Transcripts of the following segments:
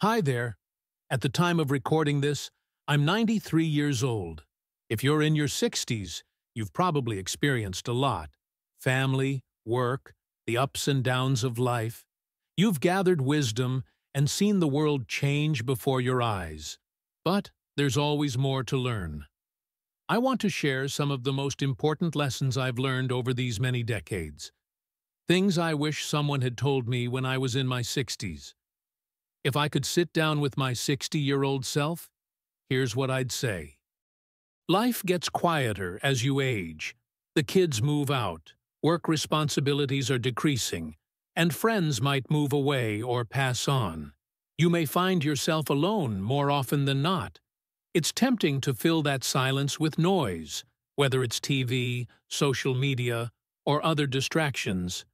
Hi there. At the time of recording this, I'm 93 years old. If you're in your 60s, you've probably experienced a lot. Family, work, the ups and downs of life. You've gathered wisdom and seen the world change before your eyes. But there's always more to learn. I want to share some of the most important lessons I've learned over these many decades. Things I wish someone had told me when I was in my 60s. If I could sit down with my 60-year-old self, here's what I'd say. Life gets quieter as you age. The kids move out, work responsibilities are decreasing, and friends might move away or pass on. You may find yourself alone more often than not. It's tempting to fill that silence with noise, whether it's TV, social media, or other distractions.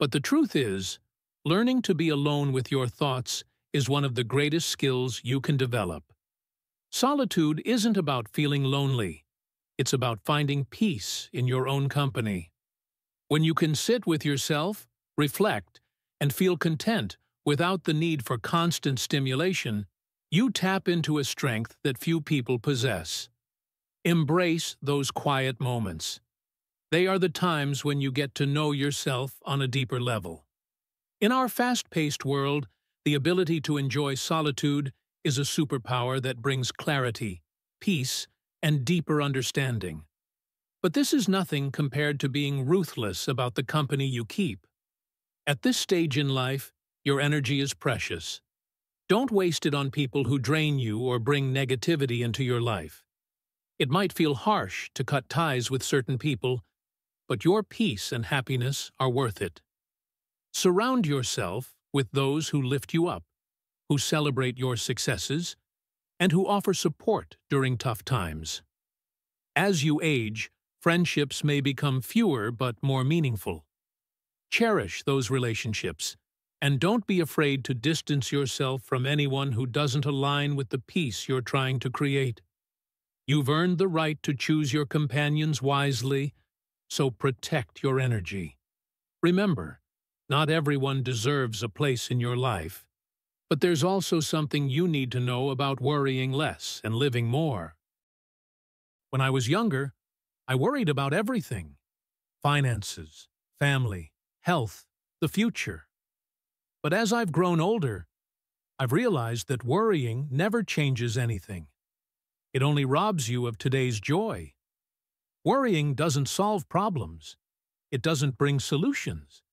But the truth is, learning to be alone with your thoughts is one of the greatest skills you can develop. Solitude isn't about feeling lonely. It's about finding peace in your own company. When you can sit with yourself, reflect, and feel content without the need for constant stimulation, you tap into a strength that few people possess. Embrace those quiet moments. They are the times when you get to know yourself on a deeper level. In our fast-paced world, the ability to enjoy solitude is a superpower that brings clarity, peace, and deeper understanding. But this is nothing compared to being ruthless about the company you keep. At this stage in life, your energy is precious. Don't waste it on people who drain you or bring negativity into your life. It might feel harsh to cut ties with certain people, but your peace and happiness are worth it. Surround yourself with those who lift you up, who celebrate your successes, and who offer support during tough times. As you age, friendships may become fewer but more meaningful. Cherish those relationships, and don't be afraid to distance yourself from anyone who doesn't align with the peace you're trying to create. You've earned the right to choose your companions wisely, so protect your energy. Remember, not everyone deserves a place in your life. But there's also something you need to know about worrying less and living more. When I was younger, I worried about everything. Finances, family, health, the future. But as I've grown older, I've realized that worrying never changes anything. It only robs you of today's joy. Worrying doesn't solve problems. It doesn't bring solutions.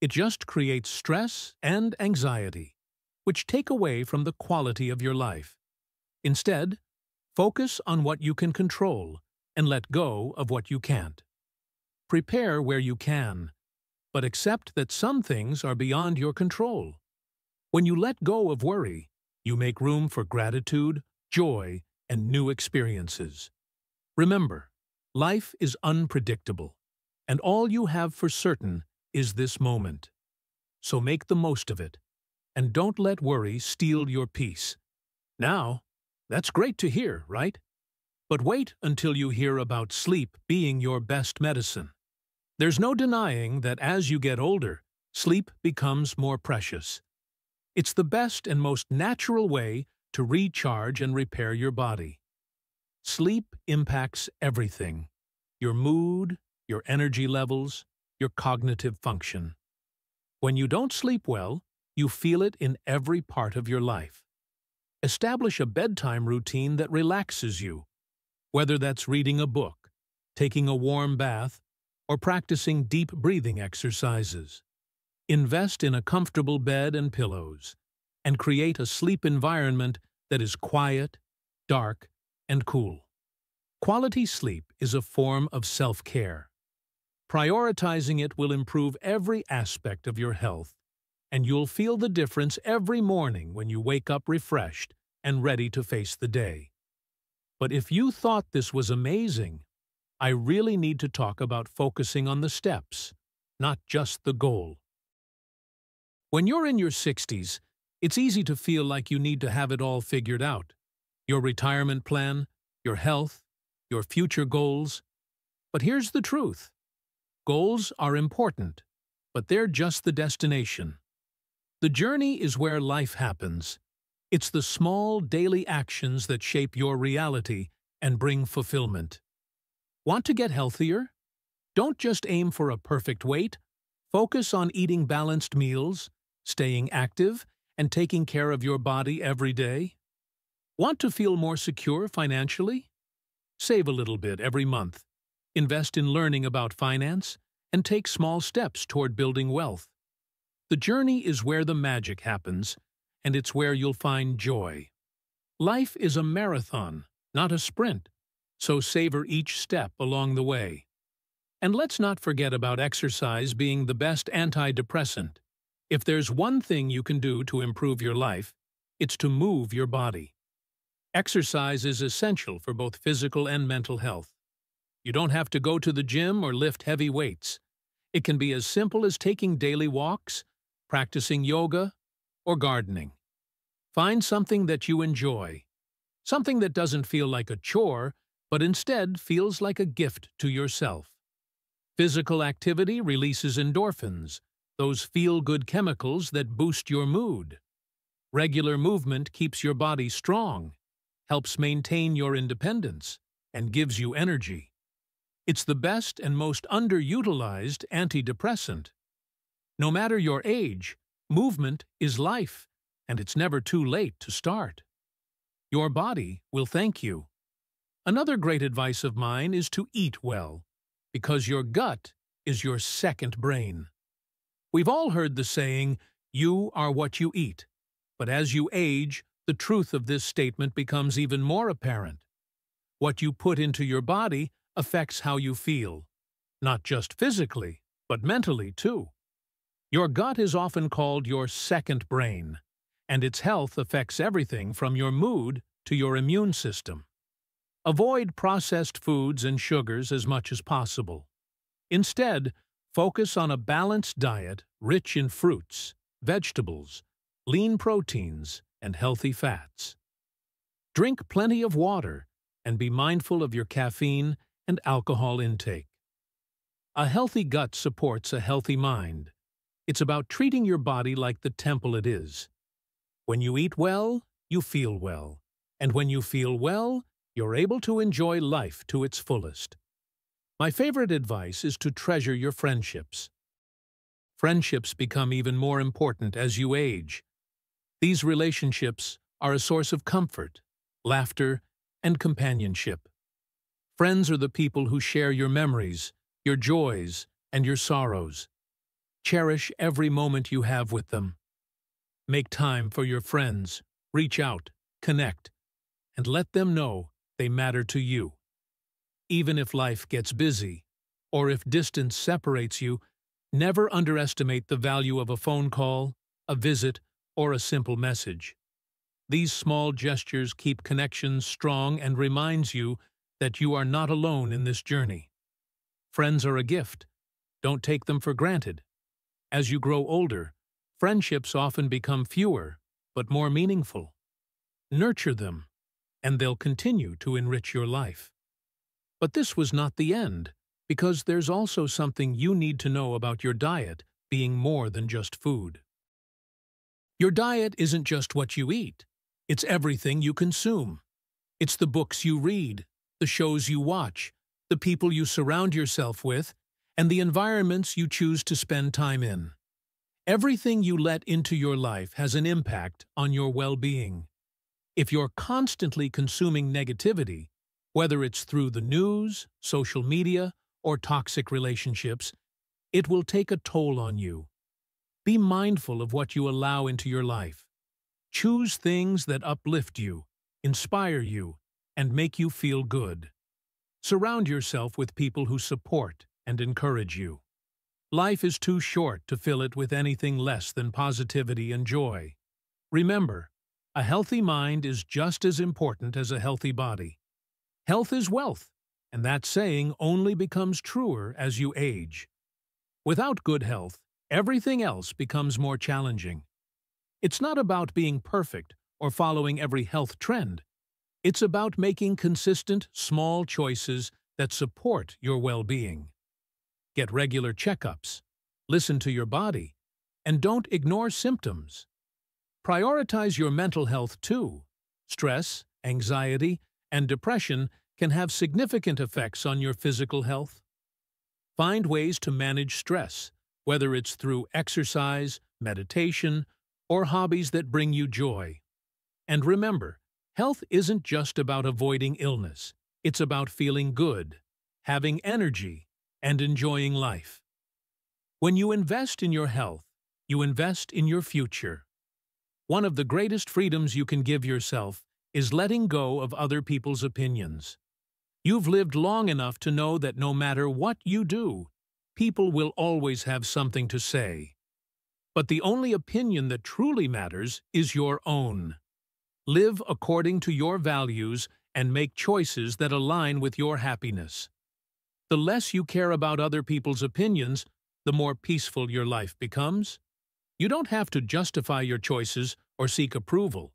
It just creates stress and anxiety, which take away from the quality of your life. Instead, focus on what you can control and let go of what you can't. Prepare where you can, but accept that some things are beyond your control. When you let go of worry, you make room for gratitude, joy, and new experiences. Remember, life is unpredictable, and all you have for certain is this moment. So make the most of it, and don't let worry steal your peace. Now, that's great to hear, right? But wait until you hear about sleep being your best medicine. There's no denying that as you get older, sleep becomes more precious. It's the best and most natural way to recharge and repair your body. Sleep impacts everything your mood, your energy levels, your cognitive function. When you don't sleep well, you feel it in every part of your life. Establish a bedtime routine that relaxes you, whether that's reading a book, taking a warm bath, or practicing deep breathing exercises. Invest in a comfortable bed and pillows, and create a sleep environment that is quiet, dark, and cool. Quality sleep is a form of self-care. Prioritizing it will improve every aspect of your health, and you'll feel the difference every morning when you wake up refreshed and ready to face the day. But if you thought this was amazing, I really need to talk about focusing on the steps, not just the goal. When you're in your 60s, it's easy to feel like you need to have it all figured out. Your retirement plan, your health, your future goals. But here's the truth. Goals are important, but they're just the destination. The journey is where life happens. It's the small daily actions that shape your reality and bring fulfillment. Want to get healthier? Don't just aim for a perfect weight. Focus on eating balanced meals, staying active, and taking care of your body every day. Want to feel more secure financially? Save a little bit every month. Invest in learning about finance and take small steps toward building wealth. The journey is where the magic happens and it's where you'll find joy. Life is a marathon, not a sprint, so savor each step along the way. And let's not forget about exercise being the best antidepressant. If there's one thing you can do to improve your life, it's to move your body. Exercise is essential for both physical and mental health. You don't have to go to the gym or lift heavy weights. It can be as simple as taking daily walks, practicing yoga, or gardening. Find something that you enjoy, something that doesn't feel like a chore, but instead feels like a gift to yourself. Physical activity releases endorphins, those feel-good chemicals that boost your mood. Regular movement keeps your body strong, helps maintain your independence, and gives you energy. It's the best and most underutilized antidepressant. No matter your age, movement is life and it's never too late to start. Your body will thank you. Another great advice of mine is to eat well, because your gut is your second brain. We've all heard the saying, you are what you eat, but as you age, the truth of this statement becomes even more apparent. What you put into your body affects how you feel, not just physically, but mentally too. Your gut is often called your second brain, and its health affects everything from your mood to your immune system. Avoid processed foods and sugars as much as possible. Instead, focus on a balanced diet rich in fruits, vegetables, lean proteins, and healthy fats. Drink plenty of water and be mindful of your caffeine and alcohol intake. A healthy gut supports a healthy mind. It's about treating your body like the temple it is. When you eat well, you feel well. And when you feel well, you're able to enjoy life to its fullest. My favorite advice is to treasure your friendships. Friendships become even more important as you age. These relationships are a source of comfort, laughter, and companionship. Friends are the people who share your memories, your joys, and your sorrows. Cherish every moment you have with them. Make time for your friends, reach out, connect, and let them know they matter to you. Even if life gets busy, or if distance separates you, never underestimate the value of a phone call, a visit, or a simple message. These small gestures keep connections strong and reminds you that you are not alone in this journey. Friends are a gift. Don't take them for granted. As you grow older, Friendships often become fewer, but more meaningful. Nurture them, and they'll continue to enrich your life. But this was not the end, because there's also something you need to know about your diet being more than just food. Your diet isn't just what you eat. It's everything you consume. It's the books you read, the shows you watch, the people you surround yourself with, and the environments you choose to spend time in. Everything you let into your life has an impact on your well-being. If you're constantly consuming negativity, whether it's through the news, social media, or toxic relationships, it will take a toll on you. Be mindful of what you allow into your life. Choose things that uplift you, inspire you, and make you feel good. Surround yourself with people who support and encourage you. Life is too short to fill it with anything less than positivity and joy. Remember, a healthy mind is just as important as a healthy body. Health is wealth, and that saying only becomes truer as you age. Without good health, everything else becomes more challenging. It's not about being perfect or following every health trend. It's about making consistent, small choices that support your well-being. Get regular checkups, listen to your body, and don't ignore symptoms. Prioritize your mental health too. Stress, anxiety, and depression can have significant effects on your physical health. Find ways to manage stress, whether it's through exercise, meditation, or hobbies that bring you joy. And remember, health isn't just about avoiding illness. It's about feeling good, having energy, and enjoying life. When you invest in your health, you invest in your future. One of the greatest freedoms you can give yourself is letting go of other people's opinions. You've lived long enough to know that no matter what you do, people will always have something to say. But the only opinion that truly matters is your own. Live according to your values and make choices that align with your happiness. The less you care about other people's opinions, the more peaceful your life becomes. You don't have to justify your choices or seek approval.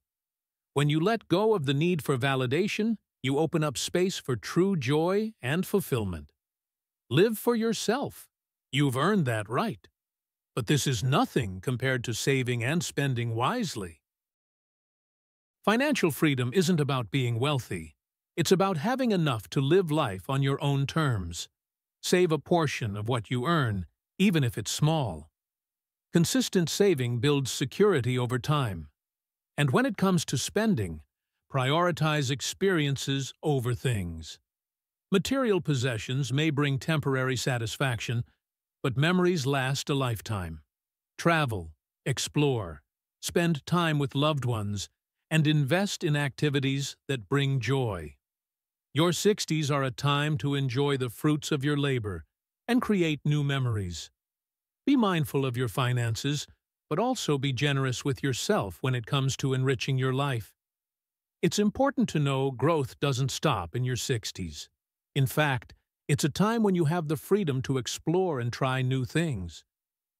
When you let go of the need for validation, you open up space for true joy and fulfillment. Live for yourself. You've earned that right. But this is nothing compared to saving and spending wisely. Financial freedom isn't about being wealthy. It's about having enough to live life on your own terms. Save a portion of what you earn, even if it's small. Consistent saving builds security over time. And when it comes to spending, prioritize experiences over things. Material possessions may bring temporary satisfaction, but memories last a lifetime. Travel, explore, spend time with loved ones, and invest in activities that bring joy. Your 60s are a time to enjoy the fruits of your labor and create new memories. Be mindful of your finances, but also be generous with yourself when it comes to enriching your life. It's important to know growth doesn't stop in your 60s. In fact, it's a time when you have the freedom to explore and try new things.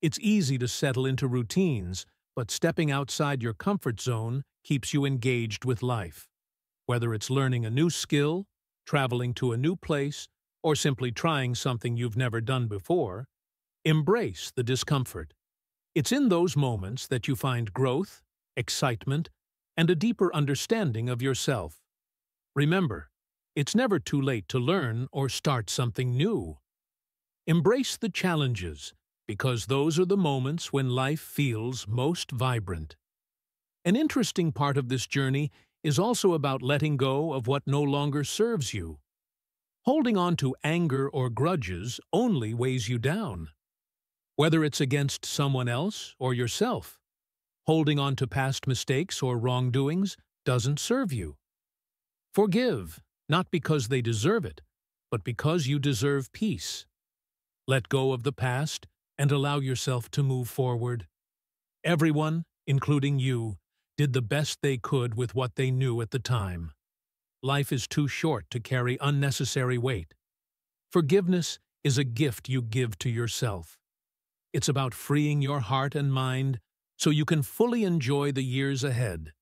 It's easy to settle into routines, but stepping outside your comfort zone keeps you engaged with life. Whether it's learning a new skill, traveling to a new place, or simply trying something you've never done before, Embrace the discomfort. It's in those moments that you find growth, excitement, and a deeper understanding of yourself. Remember, it's never too late to learn or start something new. Embrace the challenges, because those are the moments when life feels most vibrant. An interesting part of this journey is also about letting go of what no longer serves you. Holding on to anger or grudges only weighs you down whether it's against someone else or yourself. Holding on to past mistakes or wrongdoings doesn't serve you. Forgive, not because they deserve it, but because you deserve peace. Let go of the past and allow yourself to move forward. Everyone, including you, did the best they could with what they knew at the time. Life is too short to carry unnecessary weight. Forgiveness is a gift you give to yourself. It's about freeing your heart and mind so you can fully enjoy the years ahead.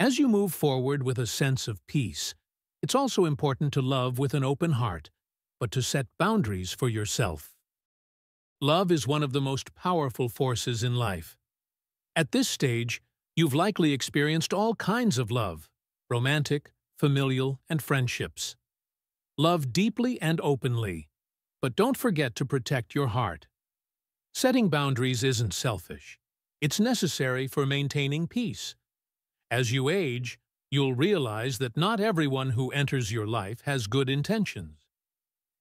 As you move forward with a sense of peace, it's also important to love with an open heart, but to set boundaries for yourself. Love is one of the most powerful forces in life. At this stage, you've likely experienced all kinds of love, romantic, familial, and friendships. Love deeply and openly, but don't forget to protect your heart. Setting boundaries isn't selfish. It's necessary for maintaining peace. As you age, you'll realize that not everyone who enters your life has good intentions.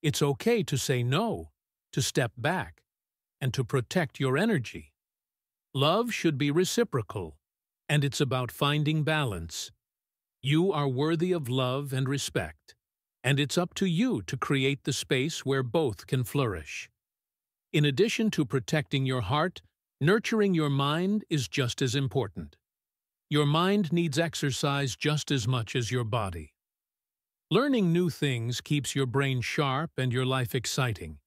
It's okay to say no, to step back, and to protect your energy. Love should be reciprocal, and it's about finding balance. You are worthy of love and respect, and it's up to you to create the space where both can flourish. In addition to protecting your heart, nurturing your mind is just as important. Your mind needs exercise just as much as your body. Learning new things keeps your brain sharp and your life exciting.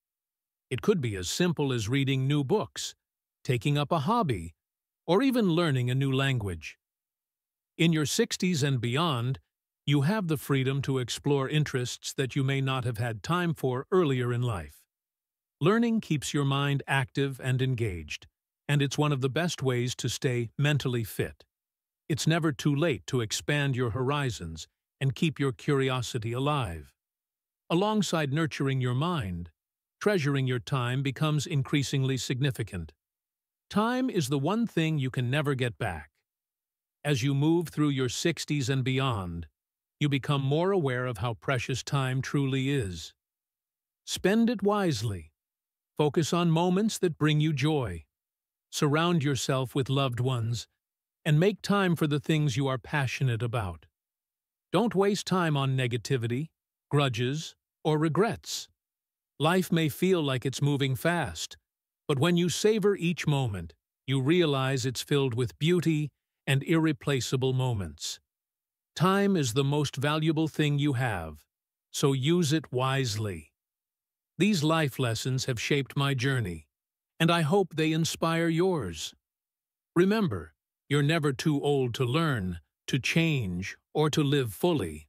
It could be as simple as reading new books, taking up a hobby, or even learning a new language. In your 60s and beyond, you have the freedom to explore interests that you may not have had time for earlier in life. Learning keeps your mind active and engaged, and it's one of the best ways to stay mentally fit. It's never too late to expand your horizons and keep your curiosity alive. Alongside nurturing your mind, treasuring your time becomes increasingly significant. Time is the one thing you can never get back. As you move through your 60s and beyond, you become more aware of how precious time truly is. Spend it wisely. Focus on moments that bring you joy. Surround yourself with loved ones, and make time for the things you are passionate about. Don't waste time on negativity, grudges, or regrets. Life may feel like it's moving fast, but when you savor each moment, you realize it's filled with beauty and irreplaceable moments. Time is the most valuable thing you have, so use it wisely. These life lessons have shaped my journey, and I hope they inspire yours. Remember, you're never too old to learn, to change, or to live fully.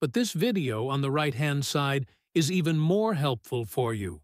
But this video on the right-hand side is even more helpful for you.